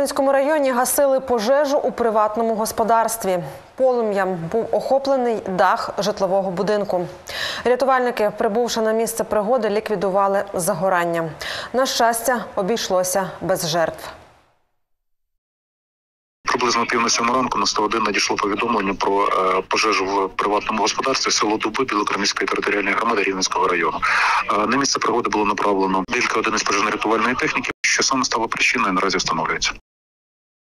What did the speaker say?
Кам'янському районі гасили пожежу у приватному господарстві. Полум'ям був охоплений дах житлового будинку. Рятувальники, прибувши на місце пригоди, ліквідували загорання. На щастя, обійшлося без жертв. Приблизно пів на сьому ранку на 101 надійшло повідомлення про е, пожежу в приватному господарстві село Дуби Білокремівської територіальної громади Рівненського району. Е, на місце пригоди було направлено кілька одиниць пожежно-рятувальної техніки. Що саме стало причиною, наразі встановлюється.